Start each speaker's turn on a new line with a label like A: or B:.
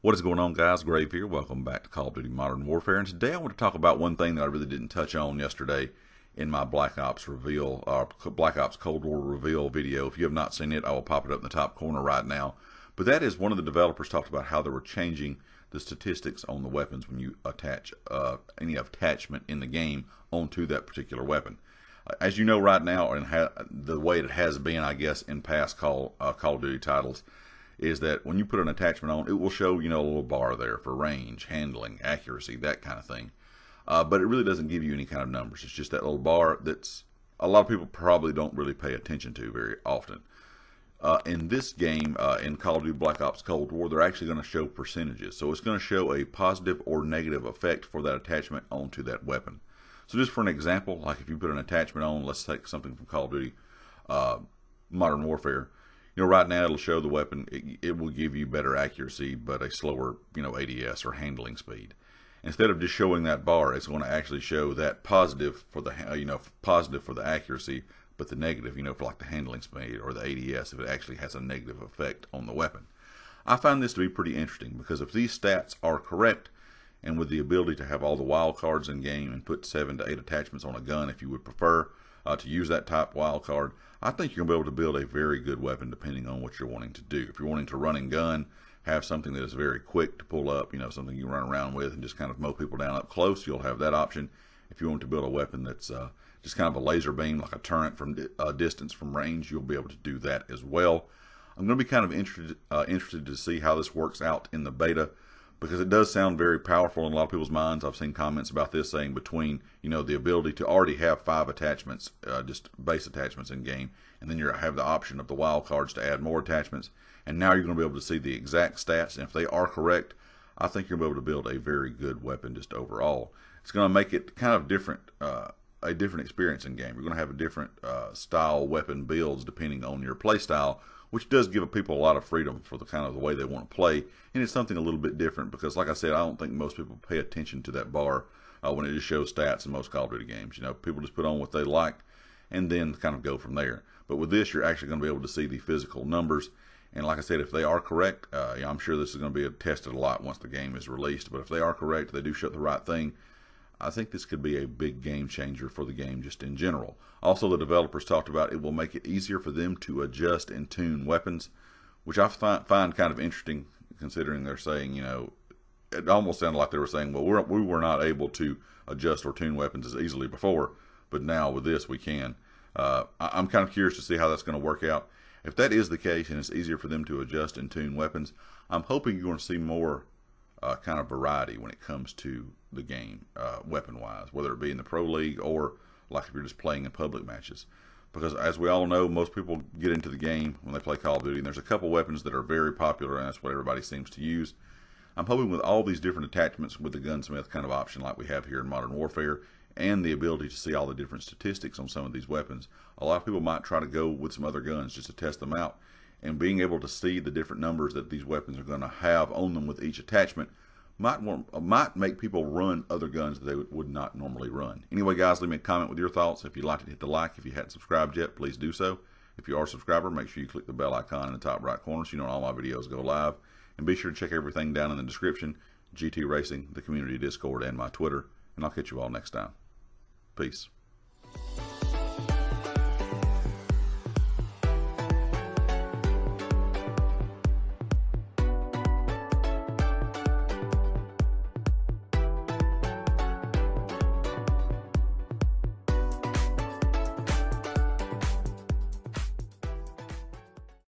A: What is going on, guys? Grave here. Welcome back to Call of Duty Modern Warfare. And today I want to talk about one thing that I really didn't touch on yesterday in my Black Ops reveal, uh, Black Ops Cold War reveal video. If you have not seen it, I will pop it up in the top corner right now. But that is one of the developers talked about how they were changing the statistics on the weapons when you attach uh, any attachment in the game onto that particular weapon. Uh, as you know right now, and the way it has been, I guess, in past Call uh, Call of Duty titles, is that when you put an attachment on, it will show, you know, a little bar there for range, handling, accuracy, that kind of thing. Uh, but it really doesn't give you any kind of numbers. It's just that little bar that's a lot of people probably don't really pay attention to very often. Uh, in this game, uh, in Call of Duty Black Ops Cold War, they're actually going to show percentages. So it's going to show a positive or negative effect for that attachment onto that weapon. So just for an example, like if you put an attachment on, let's take something from Call of Duty uh, Modern Warfare you know, right now it'll show the weapon. It, it, will give you better accuracy, but a slower, you know, ADS or handling speed. Instead of just showing that bar, it's going to actually show that positive for the, uh, you know, positive for the accuracy, but the negative, you know, for like the handling speed or the ADS, if it actually has a negative effect on the weapon. I find this to be pretty interesting because if these stats are correct, and with the ability to have all the wild cards in game and put seven to eight attachments on a gun if you would prefer, uh, to use that type wild card, I think you're going to be able to build a very good weapon depending on what you're wanting to do. If you're wanting to run and gun, have something that is very quick to pull up, you know, something you run around with and just kind of mow people down up close, you'll have that option. If you want to build a weapon that's uh, just kind of a laser beam, like a turret from uh, distance, from range, you'll be able to do that as well. I'm going to be kind of interested uh, interested to see how this works out in the beta because it does sound very powerful in a lot of people's minds. I've seen comments about this saying between you know the ability to already have five attachments, uh, just base attachments in game, and then you have the option of the wild cards to add more attachments, and now you're going to be able to see the exact stats, and if they are correct, I think you'll be able to build a very good weapon just overall. It's going to make it kind of different. Uh, a different experience in game. You're going to have a different uh, style weapon builds depending on your play style, which does give people a lot of freedom for the kind of the way they want to play. And it's something a little bit different because, like I said, I don't think most people pay attention to that bar uh, when it just shows stats in most Call of Duty games. You know, people just put on what they like and then kind of go from there. But with this, you're actually going to be able to see the physical numbers. And like I said, if they are correct, uh, yeah, I'm sure this is going to be tested a lot once the game is released. But if they are correct, they do show the right thing I think this could be a big game changer for the game just in general. Also, the developers talked about it will make it easier for them to adjust and tune weapons, which I find, find kind of interesting considering they're saying, you know, it almost sounded like they were saying, well, we're, we were not able to adjust or tune weapons as easily before, but now with this we can. Uh, I, am kind of curious to see how that's going to work out. If that is the case and it's easier for them to adjust and tune weapons, I'm hoping you're going to see more uh, kind of variety when it comes to the game, uh, weapon wise, whether it be in the pro league or like if you're just playing in public matches. Because as we all know, most people get into the game when they play Call of Duty, and there's a couple weapons that are very popular, and that's what everybody seems to use. I'm hoping with all these different attachments with the gunsmith kind of option like we have here in Modern Warfare, and the ability to see all the different statistics on some of these weapons, a lot of people might try to go with some other guns just to test them out and being able to see the different numbers that these weapons are going to have on them with each attachment might might make people run other guns that they would not normally run. Anyway, guys, leave me a comment with your thoughts. If you'd like to hit the like, if you hadn't subscribed yet, please do so. If you are a subscriber, make sure you click the bell icon in the top right corner so you know all my videos go live. And be sure to check everything down in the description, GT Racing, the community Discord, and my Twitter. And I'll catch you all next time. Peace.